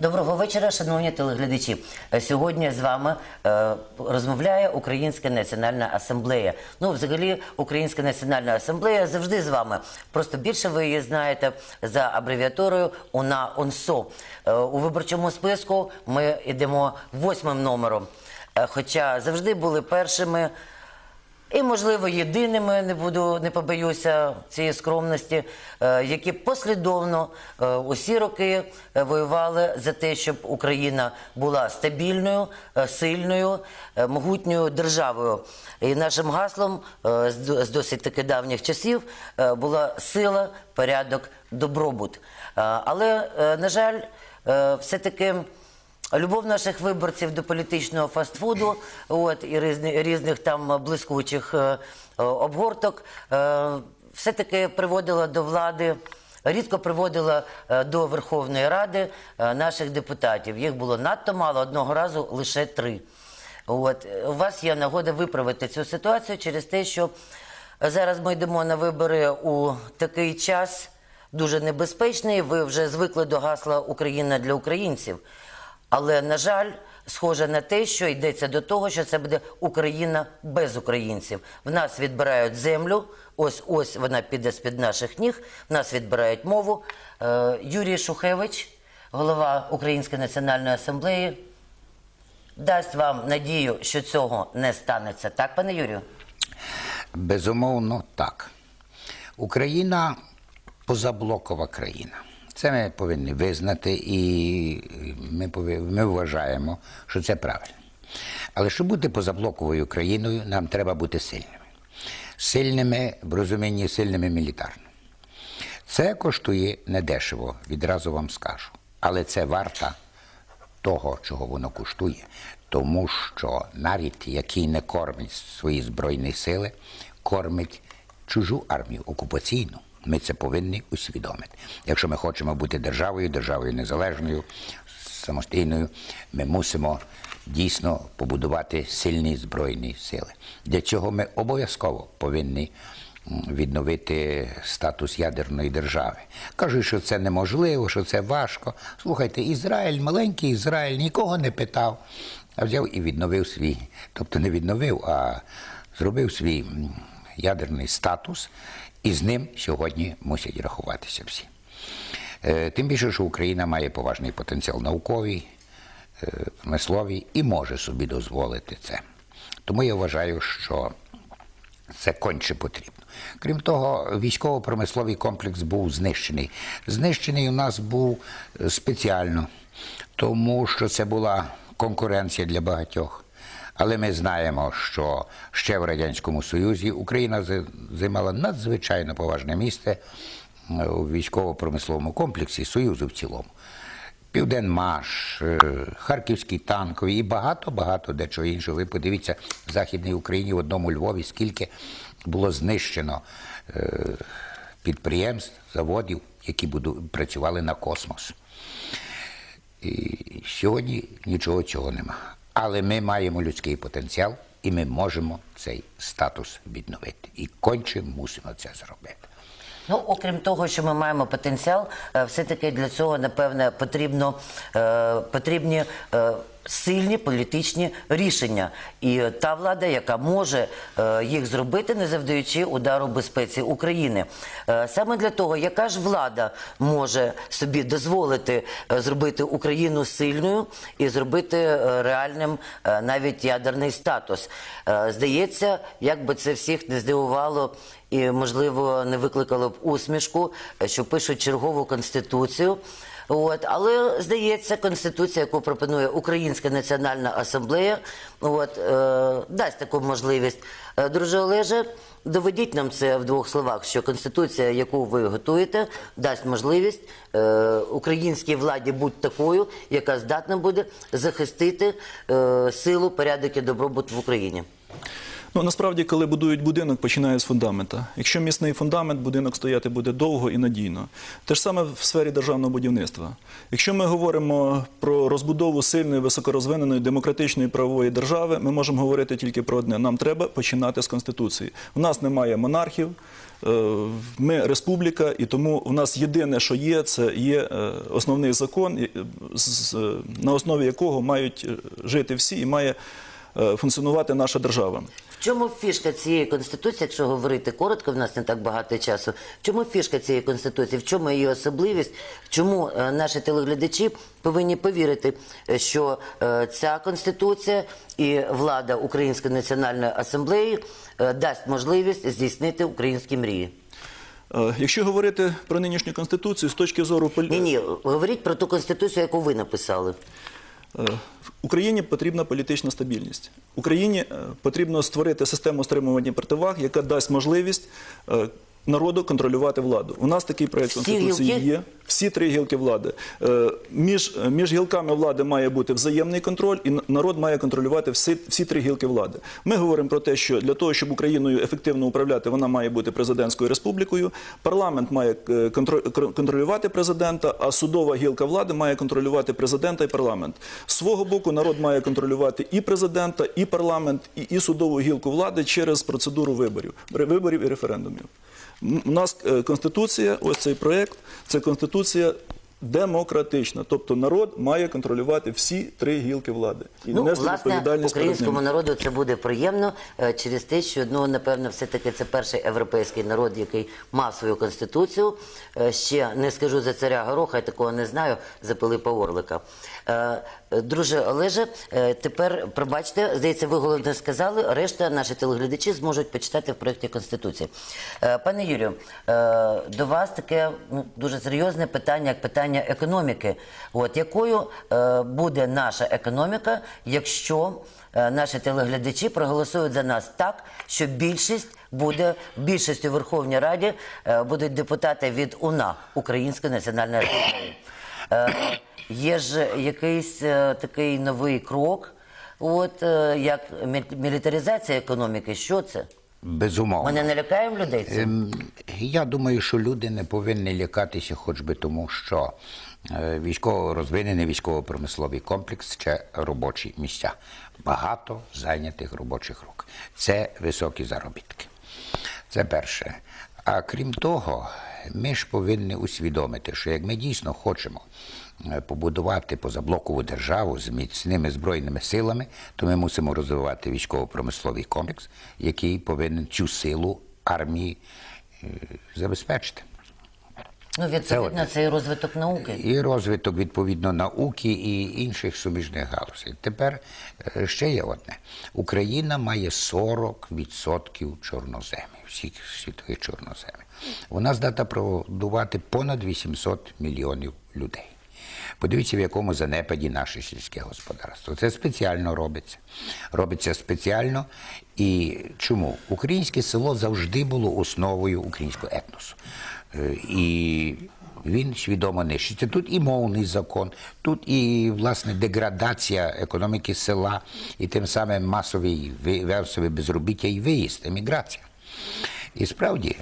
Доброго вечора, шановні телеглядачі. Е, Сьогодні з вами е, розмовляє Українська національна асамблея. Ну, взагалі, Українська національна асамблея завжди з вами. Просто більше ви її знаєте за абревіатурою УНА УНСО. Е, у виборчому списку ми йдемо восьмим номером. Е, хоча завжди були першими. І, можливо, єдиними не буду, не побоюся цієї скромності, е, які послідовно е, усі роки е, воювали за те, щоб Україна була стабільною, сильною, могутньою державою. І нашим гаслом з досить таки давніх часів була сила, порядок, добробут. Але, на жаль, е, все-таки. Любов наших виборців до політичного фастфуду, от і різні, різних там блискучих е, е, обгорток, е, все-таки приводила до влади. Рідко приводила е, до Верховної Ради е, наших депутатів. Їх було надто мало, одного разу лише три. От у вас є нагода виправити цю ситуацію через те, що зараз ми йдемо на вибори у такий час дуже небезпечний. Ви вже звикли до гасла Україна для українців. Але на жаль, схоже на те, що йдеться до того, що це буде Україна без українців. В нас відбирають землю. Ось ось вона піде з під наших ніг. В нас відбирають мову. Е, Юрій Шухевич, голова Української національної асамблеї, дасть вам надію, що цього не станеться. Так, пане Юрію? Безумовно, так. Україна позаблокова країна. Це ми повинні визнати, і ми, пови- ми вважаємо, що це правильно. Але щоб бути позаблоковою країною, нам треба бути сильними. Сильними в розумінні сильними мілітарно. Це коштує недешево, відразу вам скажу. Але це варта того, чого воно коштує, тому що нарід, який не кормить свої збройні сили, кормить чужу армію окупаційну. Ми це повинні усвідомити. Якщо ми хочемо бути державою, державою незалежною, самостійною, ми мусимо дійсно побудувати сильні збройні сили. Для цього ми обов'язково повинні відновити статус ядерної держави. Кажуть, що це неможливо, що це важко. Слухайте, Ізраїль, маленький Ізраїль, нікого не питав, а взяв і відновив свій, тобто не відновив, а зробив свій ядерний статус, і з ним сьогодні мусять рахуватися всі. Е, Тим більше, що Україна має поважний потенціал науковий, е, промисловий і може собі дозволити це. Тому я вважаю, що це конче потрібно. Крім того, військово-промисловий комплекс був знищений. Знищений у нас був е, спеціально, тому що це була конкуренція для багатьох. Але ми знаємо, що ще в Радянському Союзі Україна займала надзвичайно поважне місце е, у військово-промисловому комплексі Союзу в цілому. Південмаш, е, Харківський танковий і багато-багато дечого іншого. Ви подивіться в Західній Україні в одному Львові, скільки було знищено е, підприємств, заводів, які працювали на космос. І сьогодні нічого цього нема. Але ми маємо людський потенціал, і ми можемо цей статус відновити. І конче мусимо це зробити. Ну, окрім того, що ми маємо потенціал, е, все-таки для цього, напевне, потрібно, е, потрібні е, сильні політичні рішення. І та влада, яка може е, їх зробити, не завдаючи удару безпеці України. Е, саме для того, яка ж влада може собі дозволити е, зробити Україну сильною і зробити реальним навіть ядерний статус. Здається, як би це всіх не здивувало і, можливо, не викликало б усмішку, що пишуть чергову конституцію. От, але здається, конституція, яку пропонує Українська національна асамблея, от, е, дасть таку можливість. Е, Друже Олеже, доведіть нам це в двох словах, що конституція, яку ви готуєте, дасть можливість е, українській владі бути такою, яка здатна буде захистити е, силу, порядок і добробут в Україні. Ну насправді, коли будують будинок, починає з фундамента. Якщо міцний фундамент, будинок стояти буде довго і надійно. Те ж саме в сфері державного будівництва. Якщо ми говоримо про розбудову сильної, високорозвиненої демократичної правової держави, ми можемо говорити тільки про одне: нам треба починати з конституції. У нас немає монархів. е, Ми республіка, і тому у нас єдине, що є, це є е, основний закон, на основі якого мають е, жити всі і має функціонувати наша держава. В чому фішка цієї конституції, якщо говорити коротко, в нас не так багато часу. В чому фішка цієї конституції? В чому її особливість? Чому е, наші телеглядачі повинні повірити, е, що е, ця конституція і влада Української національної асамблеї дасть можливість здійснити українські мрії? Якщо говорити про нинішню конституцію з точки зору. Ні, ні, говоріть про ту конституцію, яку ви написали. Е, Україні потрібна політична стабільність. Україні е, потрібно створити систему стримування противаг, яка дасть можливість е, народу контролювати владу. У нас такий проект Всі конституції гілки? є. Всі три гілки влади. Е, Між, між гілками влади має бути взаємний контроль, і народ має контролювати всі, всі три гілки влади. Ми говоримо про те, що для того, щоб Україною ефективно управляти, вона має бути президентською республікою. Парламент має е, контролювати президента, а судова гілка влади має контролювати президента і парламент. З свого боку, народ має контролювати і президента, і парламент, і, і судову гілку влади через процедуру виборів, виборів і референдумів. У нас е, конституція, ось цей проект, це конституція демократична. Тобто народ має контролювати всі три гілки влади і Ну, нести власне, відповідальність українському народу це буде приємно е, через те, що ну напевно, все таки це перший європейський народ, який мав свою конституцію. Е, Ще не скажу за царя Гороха, я такого не знаю, за Пилипа Орлика. Е, Друже Олеже, тепер пробачте, здається, ви головне сказали. Решта наші телеглядачі зможуть почитати в проєкті Конституції. Пане Юрію, до вас таке ну, дуже серйозне питання, як питання економіки. От якою е, буде наша економіка, якщо е, наші телеглядачі проголосують за нас так, що більшість буде більшістю в Верховній Раді е, будуть депутати від УНА Української національної асамблеї. Е, Є ж якийсь е, такий новий крок, от е, як мі- мілітаризація економіки. Що це? Безумовно. Ми не лякають людей цим? Ем, Я думаю, що люди не повинні лякатися, хоч би тому, що е, військово розвинений військово-промисловий комплекс це робочі місця. Багато зайнятих робочих рук. Це високі заробітки. Це перше. А крім того, ми ж повинні усвідомити, що як ми дійсно хочемо е, побудувати позаблокову державу з міцними збройними силами, то ми мусимо розвивати військово-промисловий комплекс, який повинен цю силу армії е, забезпечити. Ну, відповідно, це і розвиток науки. І розвиток відповідно науки і інших суміжних галузей. Тепер е, ще є одне: Україна має 40% чорноземів, всіх світових чорноземів. Вона здатна продувати понад 800 мільйонів людей. Подивіться, в якому занепаді наше сільське господарство. Це спеціально робиться. Робиться спеціально. І чому? Українське село завжди було основою українського етносу. Е, І він свідомо нищиться. Тут і мовний закон, тут і власне деградація економіки села, і тим самим масовий ви- безробіття і виїзд, еміграція. І справді,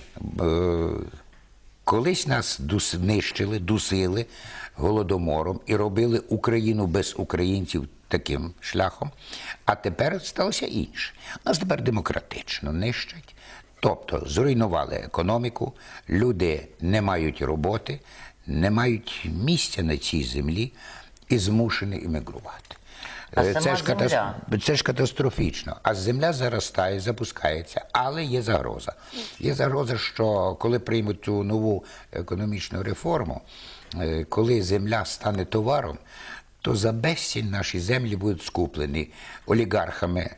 колись нас нищили, дусили голодомором і робили Україну без українців таким шляхом. А тепер сталося інше. Нас тепер демократично нищать. Тобто зруйнували економіку, люди не мають роботи, не мають місця на цій землі і змушені іммігрувати. А Е, сама ж земля? це ж катастрофічно. А земля заростає, запускається, але є загроза. Є загроза, що коли приймуть цю нову економічну реформу, е, коли земля стане товаром, то за безцінь наші землі будуть скуплені олігархами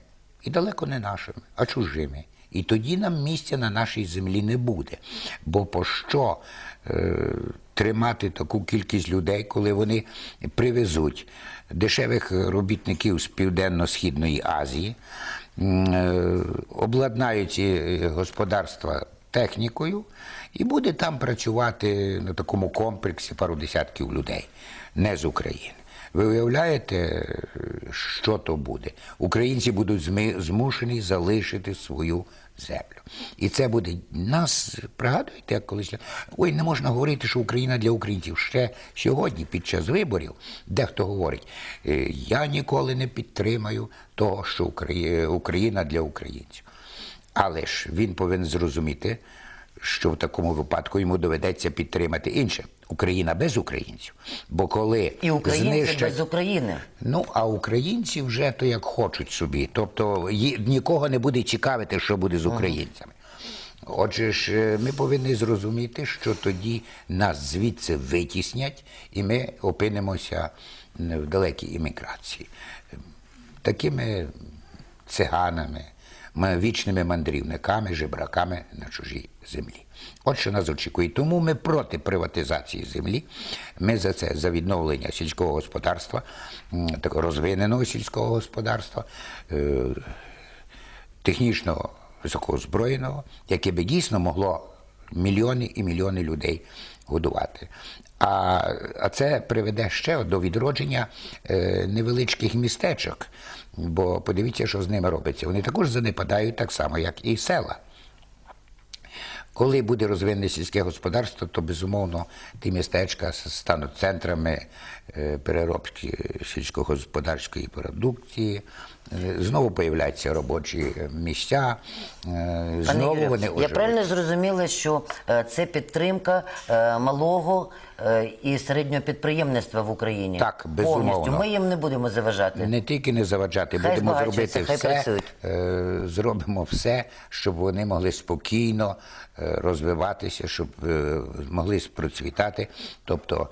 і далеко не нашими, а чужими. І тоді нам місця на нашій землі не буде. Бо пощо е, тримати таку кількість людей, коли вони привезуть дешевих робітників з Південно-Східної Азії, е, обладнають господарства технікою, і буде там працювати на такому комплексі пару десятків людей, не з України. Ви уявляєте, що то буде? Українці будуть змушені залишити свою землю. І це буде нас, пригадуєте, як колись ой, не можна говорити, що Україна для українців. Ще сьогодні, під час виборів, дехто говорить, «Е, я ніколи не підтримаю того, що Україна для українців. Але ж він повинен зрозуміти, що в такому випадку йому доведеться підтримати інше Україна без українців. Бо коли І українці знищать без України. Ну, а українці вже то як хочуть собі. Тобто ї- нікого не буде цікавити, що буде з українцями. Отже ж, е, ми повинні зрозуміти, що тоді нас звідси витіснять, і ми опинимося в далекій імміграції. Такими циганами, вічними мандрівниками, жебраками на чужій землі. От що нас очікує. Тому ми проти приватизації землі. Ми за це за відновлення сільського господарства, такого розвиненого сільського господарства, е, технічно високоозброєного, яке би дійсно могло мільйони і мільйони людей годувати. А, а це приведе ще до відродження е, невеличких містечок. Бо подивіться, що з ними робиться. Вони також занепадають так само, як і села. Коли буде розвинене сільське господарство, то безумовно ті містечка стануть центрами е, переробки сільськогосподарської продукції. Знову появляються робочі місця, е, Пане знову Юрію, вони я оживуть. правильно зрозуміла, що е, це підтримка е, малого і середнього підприємництва в Україні. Так, безумовно. Повністю. Ми їм не будемо заважати. Не тільки не заваджати, Хай будемо зробити хай все, працюють. зробимо все, щоб вони могли спокійно розвиватися, щоб могли процвітати, тобто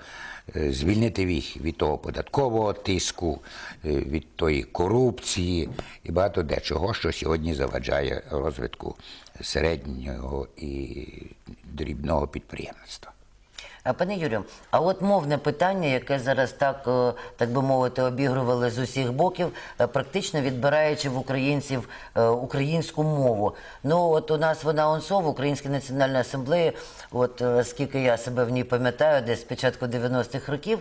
звільнити їх від того податкового тиску, е, від тої корупції і багато дечого, що сьогодні заважає розвитку середнього і дрібного підприємництва. Пане Юрію, а от мовне питання, яке зараз так, е, так би мовити, обігрували з усіх боків, е, практично відбираючи в українців е, українську мову. Ну от у нас вона ОНСО, в Українській національній асамблеї, от скільки я себе в ній пам'ятаю, десь з початку 90-х років,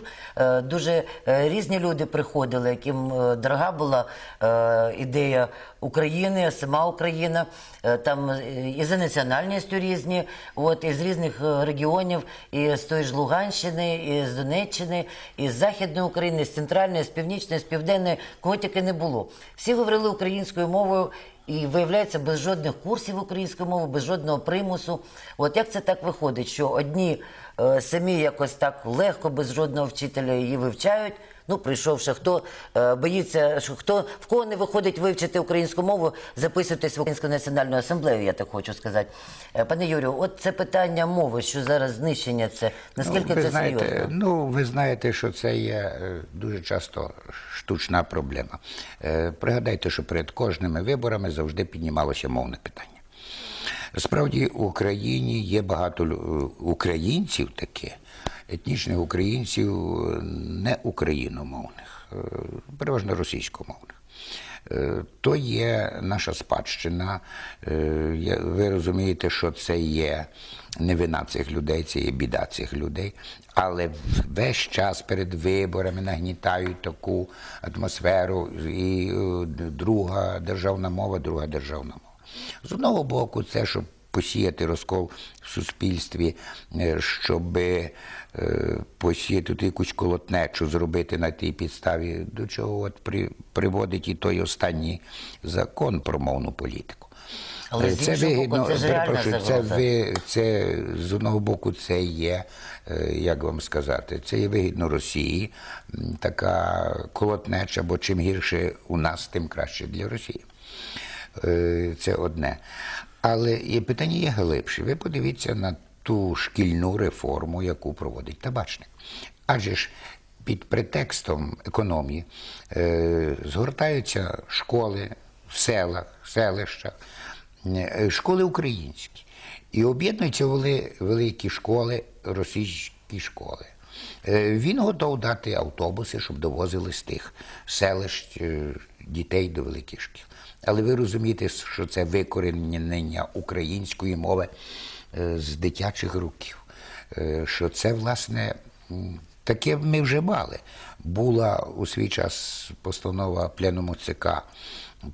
дуже різні люди приходили, яким дорога була ідея України, сама Україна, е, там е, і за національністю різні, от із різних е, регіонів, і з тої ж Луганщини, і з Донеччини, і з Західної України, з центральної, з північної, з південної, кого тільки не було. Всі говорили українською мовою. І виявляється, без жодних курсів української мови, без жодного примусу. От як це так виходить, що одні е, самі якось так легко, без жодного вчителя її вивчають. Ну, прийшовши, хто е, боїться, що хто в кого не виходить вивчити українську мову, записуйтесь в Українську національну асамблею, я так хочу сказати. Е, пане Юрію, от це питання мови, що зараз знищення, це наскільки ви це знаєте, серйозно? Ну, ви знаєте, що це є е, дуже часто штучна проблема. Е, Пригадайте, що перед кожними виборами завжди піднімалося мовне питання. Справді в Україні є багато лю- українців таке, етнічних українців е, не україномовних, е, переважно російськомовних. Е, То є наша спадщина. Ви розумієте, що це є не вина цих людей, це є біда цих людей. Але весь час перед виборами нагнітають таку атмосферу, і друга державна мова, друга державна мова. З одного боку, це щоб посіяти розкол в суспільстві, е, щоб е, посіяти тут якусь колотнечу, зробити на тій підставі, до чого от при, приводить і той останній закон про мовну політику. Але Е, боку, це ж реальна перепрошую, це, ви, це з одного боку, це є, як вам сказати, це є вигідно Росії, така колотнеча, бо чим гірше у нас, тим краще для Росії. Це одне. Але питання є глибше. Ви подивіться на ту шкільну реформу, яку проводить табачник. Адже ж під претекстом економії е, згортаються школи в селах, селищах, е, школи українські. І об'єднуються вели- великі школи, російські школи. Е, Він готов дати автобуси, щоб довозили з тих селищ е, дітей до великих шкіл. Але ви розумієте, що це викоренення української мови е, з дитячих років, Е, що це, власне, Таке ми вже мали. Була у свій час постанова пленуму ЦК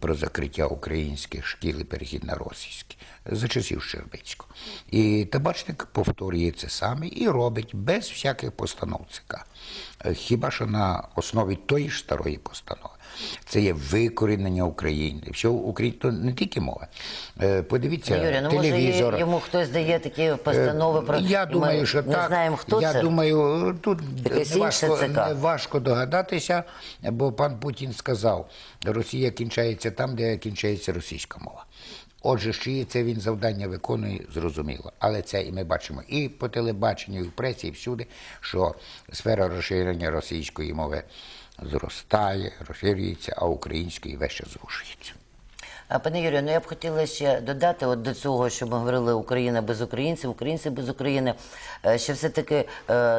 про закриття українських шкіл і перехід на російські за часів Щербицького. І табачник повторює це саме і робить без всяких постанов ЦК. Е, Хіба що на основі тої ж старої постанови. Це є викорінення України. Все Україна то не тільки мова. Е, Подивіться, Юрій, ну телевізор. і- йому хтось дає такі постанови про Я і ми що не так. знаємо, хто Я це. думаю, тут Якесь важко, інше ЦК. не важко догадатися, бо пан Путін сказав, Росія кінчається там, де кінчається російська мова. Отже, чиє це він завдання виконує, зрозуміло. Але це і ми бачимо і по телебаченню, і в пресі, і всюди, що сфера розширення російської мови зростає, розширюється, а української весь час зрушується. А пане Юрію, ну я б хотіла ще додати от до цього, що ми говорили Україна без українців, українці без України, е, ще все-таки е,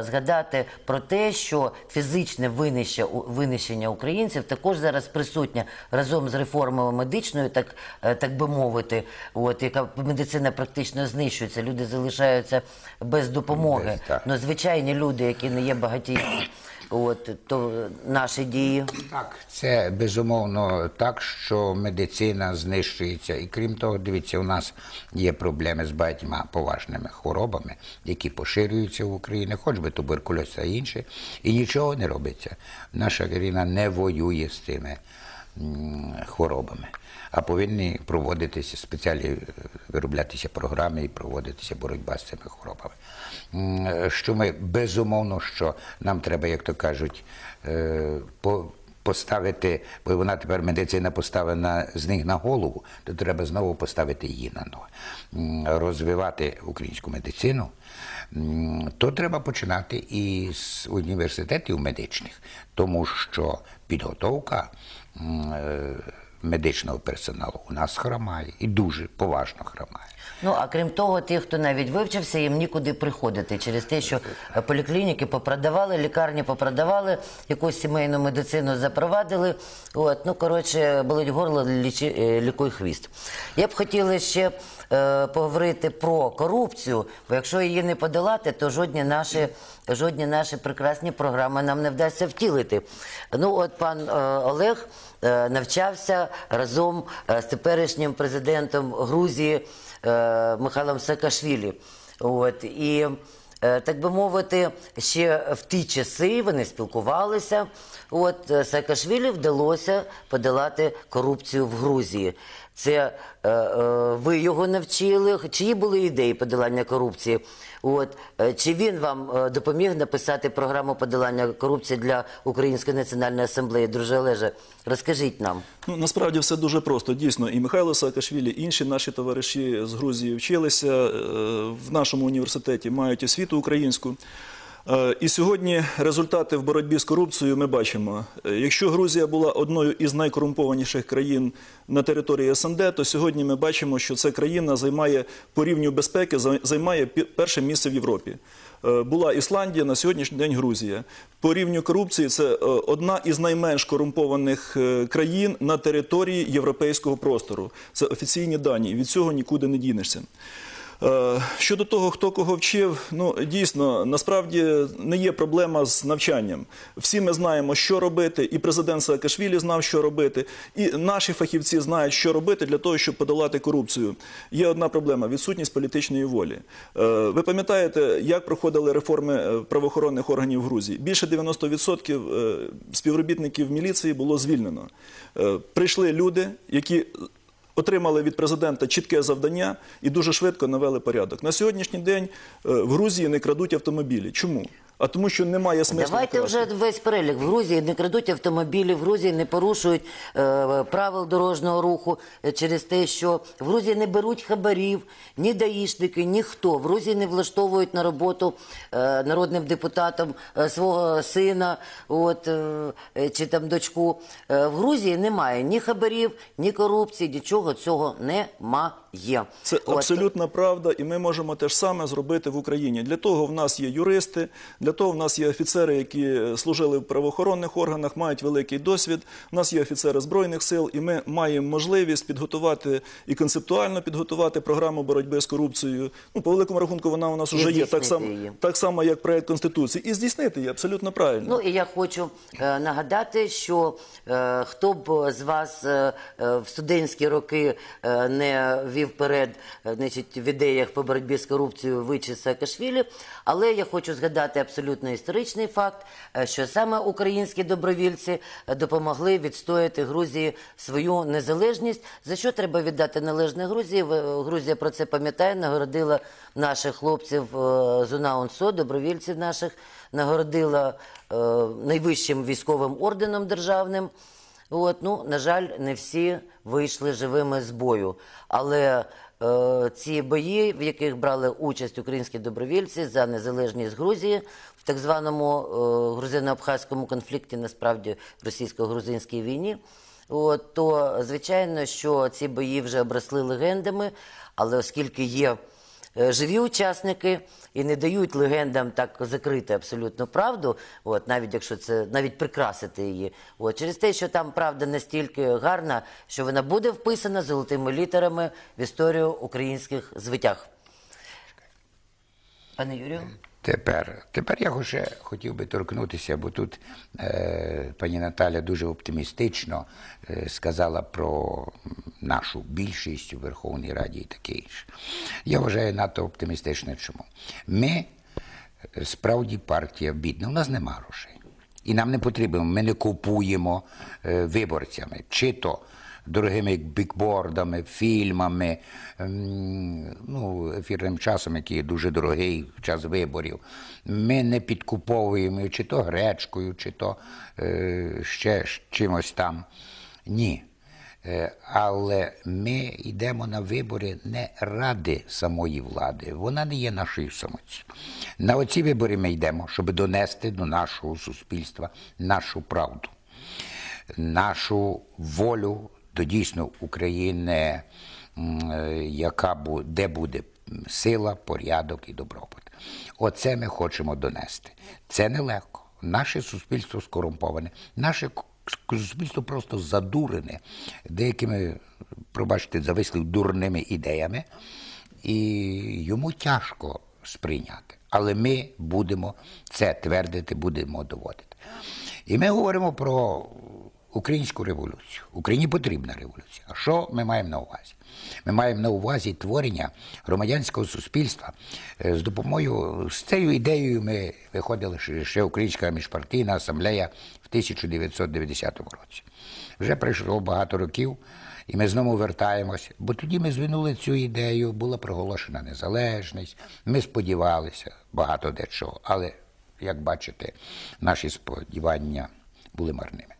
згадати про те, що фізичне винищення, винищення українців також зараз присутнє разом з реформою медичною, так, е, так би мовити, от, яка медицина практично знищується, люди залишаються без допомоги. Без. Ну, звичайні люди, які не є багатії, от, то наші дії. Так, це безумовно так, що медицина знищується. І крім того, дивіться, у нас є проблеми з багатьма поважними хворобами, які поширюються в Україні, хоч би туберкульоз та інше, і нічого не робиться. Наша країна не воює з цими хворобами. А повинні проводитися спеціальні е, вироблятися програми і проводитися боротьба з цими хворобами. Що ми безумовно, що нам треба, як то кажуть, е, по- поставити, бо вона тепер медицина поставлена з них на голову, то треба знову поставити її на ноги. Розвивати українську медицину, то треба починати із університетів медичних, тому що підготовка медичного персоналу у нас хромає і дуже поважно хромає. Ну а крім того, ті, хто навіть вивчився, їм нікуди приходити через те, що е, поліклініки попродавали, лікарні попродавали, якусь сімейну медицину запровадили. От, ну коротше, болить горло, лічи, е, лікуй хвіст. Я б хотіла ще е, поговорити про корупцію, бо якщо її не подолати, то жодні наші, жодні наші прекрасні програми нам не вдасться втілити. Ну, от пан е, Олег е, навчався разом з теперішнім президентом Грузії Михайлом Саакашвілі. От, і, так би мовити, ще в ті часи вони спілкувалися. От Саакашвілі вдалося подолати корупцію в Грузії. Це е, е, ви його навчили? Чиї були ідеї подолання корупції? От е, чи він вам е, допоміг написати програму подолання корупції для Української національної асамблеї? Друже Олеже, розкажіть нам. Ну, насправді все дуже просто. Дійсно, і Михайло Саакашвілі, інші наші товариші з Грузії вчилися е, в нашому університеті, мають освіту українську. Е, І сьогодні результати в боротьбі з корупцією ми бачимо. Е, Якщо Грузія була одною із найкорумпованіших країн на території СНД, то сьогодні ми бачимо, що ця країна займає по рівню безпеки займає перше місце в Європі. Е, Була Ісландія, на сьогоднішній день Грузія. По рівню корупції це одна із найменш корумпованих країн на території європейського простору. Це офіційні дані, від цього нікуди не дінешся. Е, Щодо того, хто кого вчив, ну дійсно насправді не є проблема з навчанням. Всі ми знаємо, що робити, і президент Саакашвілі знав, що робити, і наші фахівці знають, що робити для того, щоб подолати корупцію. Є одна проблема відсутність політичної волі. Е, Ви пам'ятаєте, як проходили реформи е, правоохоронних органів в Грузії? Більше 90% е, співробітників міліції було звільнено. Прийшли люди, які отримали від президента чітке завдання і дуже швидко навели порядок. На сьогоднішній день е, в Грузії не крадуть автомобілі. Чому? А тому, що немає смислу. Давайте красти. вже весь перелік. В Грузії не крадуть автомобілі, в Грузії не порушують е, правил дорожнього руху е, через те, що в Грузії не беруть хабарів, ні даїшники, ніхто. В Грузії не влаштовують на роботу е, народним депутатам е, свого сина от, е, чи там дочку. Е, в Грузії немає ні хабарів, ні корупції, нічого цього немає. Це От. абсолютна правда, і ми можемо те ж саме зробити в Україні. Для того в нас є юристи, Для того в нас є офіцери, які служили в правоохоронних органах, мають великий досвід. У нас є офіцери збройних сил, і ми маємо можливість підготувати і концептуально підготувати програму боротьби з корупцією. Ну, по великому рахунку, вона у нас вже є так само, так само, як проект конституції, і здійснити її абсолютно правильно. Ну і я хочу е, нагадати, що е, хто б з вас е, е, в студентські роки е, не вів перед е, значить, в ідеях по боротьбі з корупцією вичі Саакашвілі, але я хочу згадати абсолютно історичний факт, е, що саме українські добровільці е, допомогли відстояти Грузії свою незалежність. За що треба віддати належне Грузії? Грузія про це пам'ятає, нагородила наших хлопців е, з УНАУНСО, добровільців наших, нагородила е, найвищим військовим орденом державним. От, ну, на жаль, не всі вийшли живими з бою. Але е, ці бої, в яких брали участь українські добровільці за незалежність Грузії в так званому е, грузино-абхазькому конфлікті, насправді російсько-грузинській війні, от, то звичайно, що ці бої вже обросли легендами, але оскільки є е, живі учасники і не дають легендам так закрити абсолютно правду, от, навіть якщо це навіть прикрасити її. От, через те, що там правда настільки гарна, що вона буде вписана золотими літерами в історію українських звитяг. Пане Юрію? Тепер, тепер я ще хотів би торкнутися, бо тут е, пані Наталя дуже оптимістично е, сказала про нашу більшість у Верховній Раді і таке інше. Я вважаю надто оптимістично. Чому? Ми е, справді партія бідна, у нас нема грошей. І нам не потрібно, ми не купуємо е, виборцями, чи то дорогими бікбордами, фільмами, ем, ну, ефірним часом, який дуже дорогий в час виборів. Ми не підкуповуємо чи то гречкою, чи то е, ще чимось там. Ні. Е, Але ми йдемо на вибори не ради самої влади. Вона не є нашою самоціллю. На оці вибори ми йдемо, щоб донести до нашого суспільства нашу правду, нашу волю до дійсно України, е, яка бу- де буде сила, порядок і добробут. Оце ми хочемо донести. Це нелегко. Наше суспільство скорумповане, наше суспільство просто задурене деякими, пробачте, зависли дурними ідеями, і йому тяжко сприйняти. Але ми будемо це твердити, будемо доводити. І ми говоримо про українську революцію. Україні потрібна революція. А що ми маємо на увазі? Ми маємо на увазі творення громадянського суспільства е, з допомогою з цією ідеєю. Ми виходили ще, Українська міжпартійна асамблея в 1990 році. Вже пройшло багато років. І ми знову вертаємось, бо тоді ми звинули цю ідею, була проголошена незалежність. Ми сподівалися багато дечого, але як бачите, наші сподівання були марними.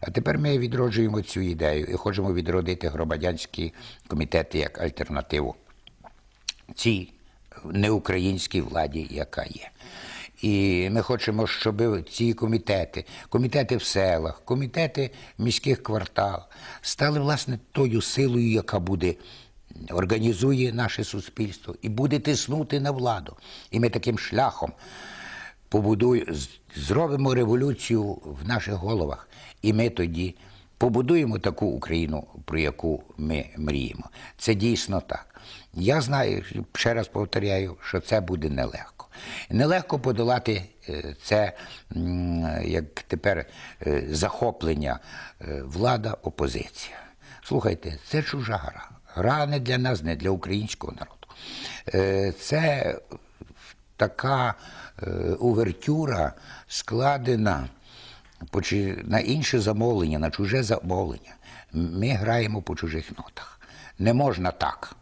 А тепер ми відроджуємо цю ідею і хочемо відродити громадянські комітети як альтернативу цій неукраїнській владі, яка є. І ми хочемо, щоб ці комітети, комітети в селах, комітети міських кварталах стали власне тою силою, яка буде організує наше суспільство і буде тиснути на владу. І ми таким шляхом побудуємо, зробимо революцію в наших головах. І ми тоді побудуємо таку Україну, про яку ми мріємо. Це дійсно так. Я знаю, ще раз повторяю, що це буде нелегко. Нелегко подолати е, це, як тепер, е, захоплення е, влада, опозиція. Слухайте, це чужа гра. Гра не для нас, не для українського народу. Це така увертюра складена на інше замовлення, на чуже замовлення. Ми граємо по чужих нотах. Не можна так.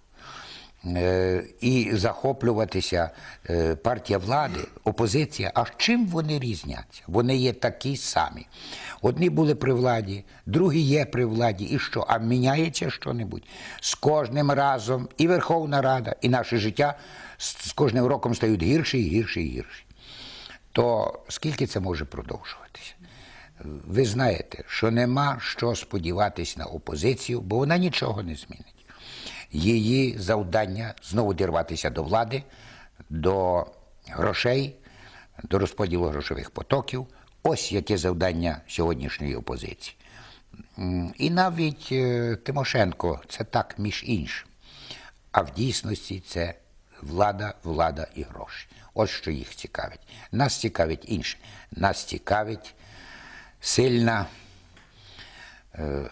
Е, І захоплюватися е, партія влади, опозиція. А чим вони різняться? Вони є такі самі. Одні були при владі, другі є при владі. І що? А міняється що-небудь? З кожним разом і Верховна Рада, і наше життя з кожним роком стають гірші і гірші і гірші. То скільки це може продовжуватися? Ви знаєте, що нема що сподіватись на опозицію, бо вона нічого не змінить. Її завдання знову дірватися до влади, до грошей, до розподілу грошових потоків. Ось яке завдання сьогоднішньої опозиції. І навіть е, Тимошенко це так між іншим. А в дійсності це влада, влада і гроші. Ось що їх цікавить. Нас цікавить інше. Нас цікавить сильна е,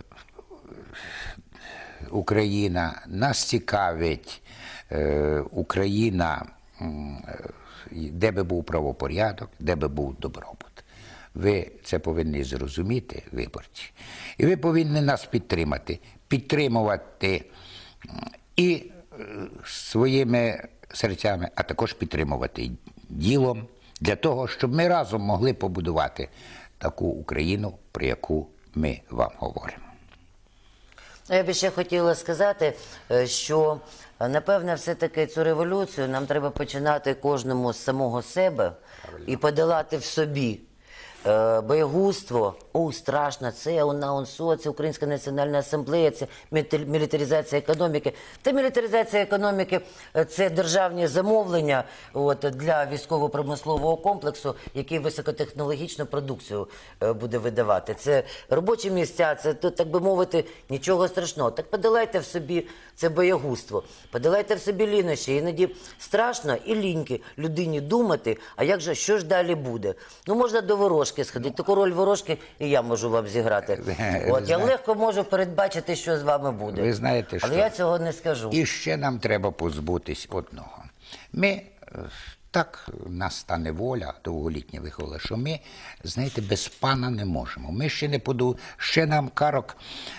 Україна, нас цікавить е, Україна, е, де би був правопорядок, де би був добробут. Ви це повинні зрозуміти, виборці. І ви повинні нас підтримати, підтримувати і е, своїми серцями, а також підтримувати ділом для того, щоб ми разом могли побудувати таку Україну, про яку ми вам говоримо. Ну, Я би ще хотіла сказати, е, що е, напевне, все-таки цю революцію нам треба починати кожному з самого себе і подолати в собі. Е, Боєгузтво, о, страшно, це ОНА, УНСО, це Українська національна асамблея, це мілітаризація економіки. Та мілітаризація економіки е, це державні замовлення от, для військово-промислового комплексу, який високотехнологічну продукцію е, буде видавати. Це робочі місця, це то, так би мовити, нічого страшного. Так подолайте в собі це боягузтво, подолайте в собі лінощі. Іноді страшно і ліньки людині думати, а як же що ж далі буде? Ну можна до ворожки сходити. Таку роль ворожки і я можу вам зіграти. От я легко можу передбачити, що з вами буде. Ви знаєте, але я цього не скажу. І ще нам треба позбутись одного. Ми е, так нас стане воля довголітня виховала, що ми, знаєте, без пана не можемо. Ми ще не поду, ще нам карок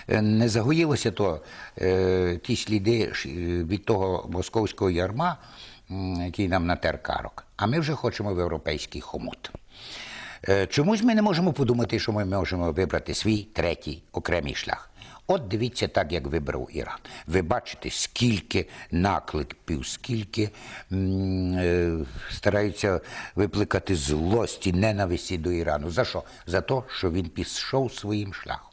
е, не загоїлося то е, ті сліди е, від того московського ярма, який нам натер карок. А ми вже хочемо в європейський хомут. Е, Чомусь ми не можемо подумати, що ми можемо вибрати свій третій окремий шлях. От дивіться так, як вибрав Іран. Ви бачите, скільки накликів, скільки м, е, стараються викликати злості, ненависті до Ірану. За що? За те, що він пішов своїм шляхом.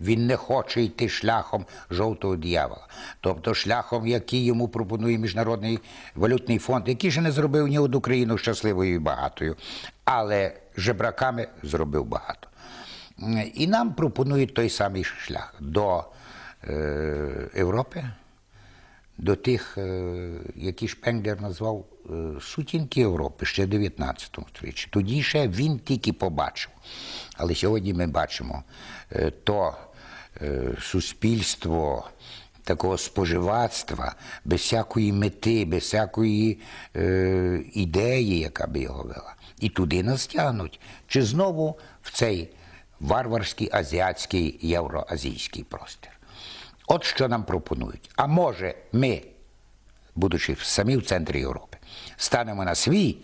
Він не хоче йти шляхом жовтого дьявола, тобто шляхом, який йому пропонує Міжнародний валютний фонд, який же не зробив ні одну країну щасливою і багатою, але жебраками зробив багато. І нам пропонують той самий шлях до е, Європи, до тих, е, які Шпенглер назвав е, сутінки Європи ще в 19 столітті. Тоді ще він тільки побачив. Але сьогодні ми бачимо е, то е, суспільство такого споживацтва, без всякої мети, без всякої е, ідеї, яка би його вела. І туди нас тягнуть. Чи знову в цей варварський азіатський євроазійський простір? От що нам пропонують. А може, ми, будучи самі в центрі Європи, станемо на свій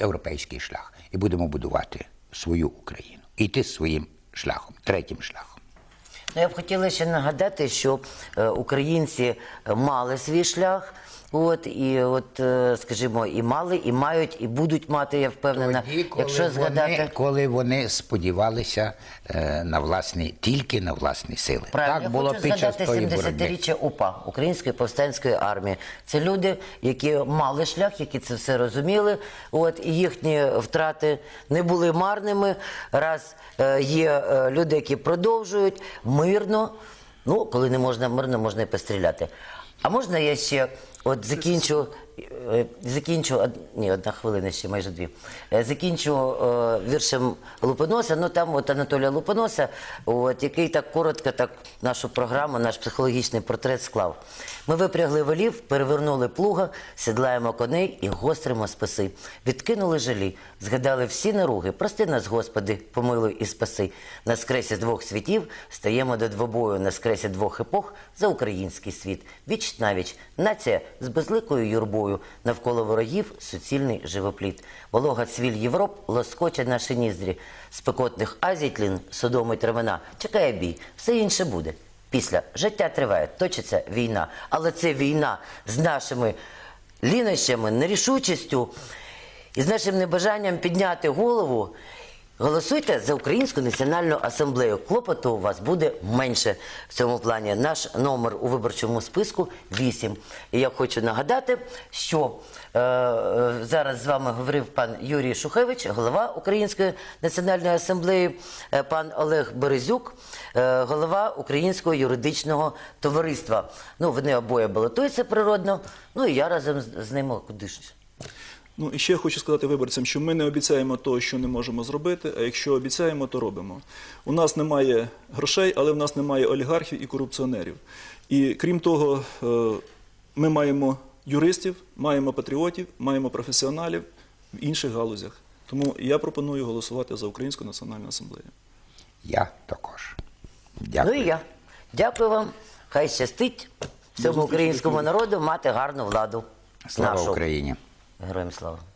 європейський шлях і будемо будувати свою Україну. Іти своїм шляхом, третім шляхом. Ну, я б хотіла ще нагадати, що е, українці мали свій шлях. От і от, е, скажімо, і мали, і мають, і будуть мати, я впевнена. Тоді, коли, Якщо згадати вони, коли вони сподівалися е, на власні, тільки на власні сили. Правильно, так я було хочу під час згадати тої боротьби. 70-річчя УПА Української повстанської армії. Це люди, які мали шлях, які це все розуміли. От і їхні втрати не були марними. Раз е, є е, люди, які продовжують мирно. Ну, коли не можна мирно, можна і постріляти. А можна я ще от закінчу. е, Закінчу ні, одна хвилина ще майже дві. Е, Закінчу е, віршем Лупоноса. Ну там от Анатолія Лупоноса, от який так коротко так нашу програму, наш психологічний портрет склав. Ми випрягли волів, перевернули плуга, сідлаємо коней і гостримо списи. Відкинули жалі, згадали всі наруги. Прости нас, Господи, помилуй і спаси. На скресі двох світів стаємо до двобою на скресі двох епох за український світ. Віч навіч, нація з безликою юрбою, навколо ворогів суцільний живопліт. Волога цвіль Європ лоскоче наші ніздрі. Спекотних Азій тлін, содомить ремена. Чекає бій, все інше буде. Після життя триває, точиться війна. Але це війна з нашими лінощами, нерішучістю і з нашим небажанням підняти голову Голосуйте за Українську національну асамблею. Клопоту у вас буде менше в цьому плані. Наш номер у виборчому списку 8. І я хочу нагадати, що е, е, зараз з вами говорив пан Юрій Шухевич, голова Української національної асамблеї, е, пан Олег Березюк, е, голова Українського юридичного товариства. Ну, вони обоє балотуються природно. Ну і я разом з, з ними куди ж. Ну і ще я хочу сказати виборцям, що ми не обіцяємо того, що не можемо зробити. А якщо обіцяємо, то робимо. У нас немає грошей, але в нас немає олігархів і корупціонерів. І крім того, е, ми маємо юристів, маємо патріотів, маємо професіоналів в інших галузях. Тому я пропоную голосувати за Українську національну асамблею. Я також. Дякую. Ну і я. Дякую вам. Хай щастить всьому українському народу мати гарну владу. Слава нашу. Україні! Героям слава.